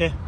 OK。